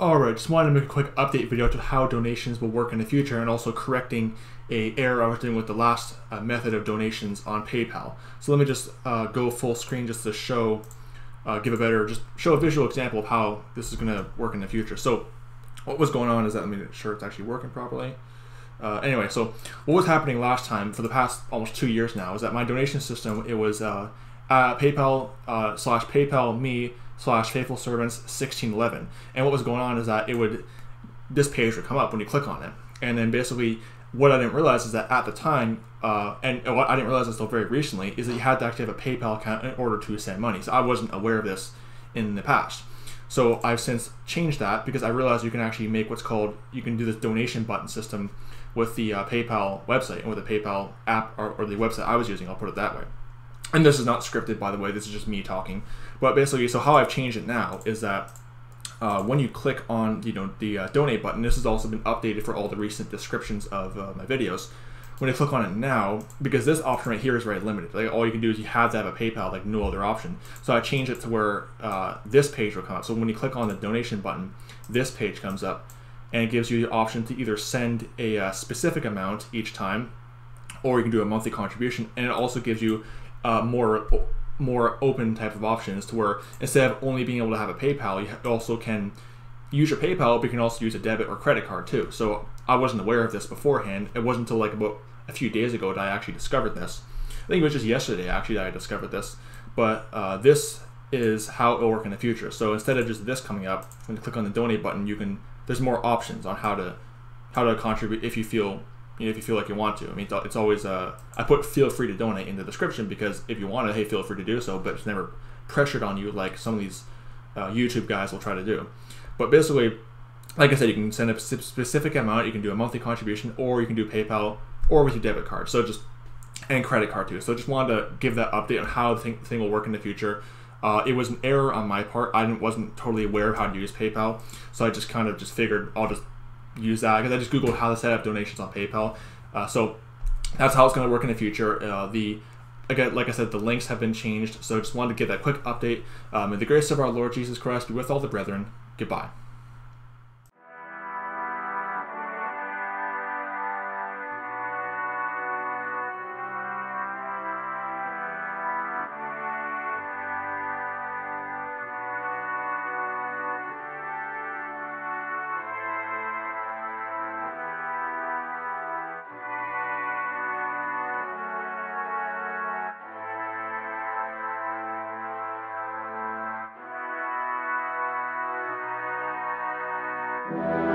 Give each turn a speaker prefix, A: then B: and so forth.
A: Alright, just wanted to make a quick update video to how donations will work in the future and also correcting a error I was doing with the last uh, method of donations on PayPal. So let me just uh, go full screen just to show, uh, give a better, just show a visual example of how this is going to work in the future. So what was going on is that, let me make sure it's actually working properly. Uh, anyway, so what was happening last time for the past almost two years now is that my donation system, it was uh, PayPal uh, slash PayPal me slash faithful servants 1611. And what was going on is that it would, this page would come up when you click on it. And then basically, what I didn't realize is that at the time, uh, and what I didn't realize until very recently, is that you had to actually have a PayPal account in order to send money. So I wasn't aware of this in the past. So I've since changed that because I realized you can actually make what's called, you can do this donation button system with the uh, PayPal website and with the PayPal app or, or the website I was using, I'll put it that way and this is not scripted by the way this is just me talking. But basically so how i've changed it now is that uh, when you click on you know the uh, donate button this has also been updated for all the recent descriptions of uh, my videos. When you click on it now because this option right here is very limited like all you can do is you have to have a paypal like no other option. So i changed it to where uh, this page will come up. So when you click on the donation button this page comes up and it gives you the option to either send a uh, specific amount each time or you can do a monthly contribution and it also gives you uh, more more open type of options to where instead of only being able to have a PayPal, you also can use your PayPal, but you can also use a debit or credit card too. So I wasn't aware of this beforehand. It wasn't until like about a few days ago that I actually discovered this. I think it was just yesterday actually that I discovered this. But uh, this is how it will work in the future. So instead of just this coming up, when you click on the donate button, you can there's more options on how to how to contribute if you feel you know, if you feel like you want to. I mean, it's always uh, I put feel free to donate in the description because if you want to, hey, feel free to do so, but it's never pressured on you like some of these uh, YouTube guys will try to do. But basically, like I said, you can send a specific amount. You can do a monthly contribution, or you can do PayPal, or with your debit card. So just and credit card too. So just wanted to give that update on how the thing, thing will work in the future. Uh, it was an error on my part. I wasn't totally aware of how to use PayPal, so I just kind of just figured I'll just use that because I just googled how to set up donations on PayPal. Uh, so that's how it's going to work in the future. Uh, the again, like I said, the links have been changed. So I just wanted to give that quick update. Um, in the grace of our Lord Jesus Christ be with all the brethren. Goodbye.
B: Bye.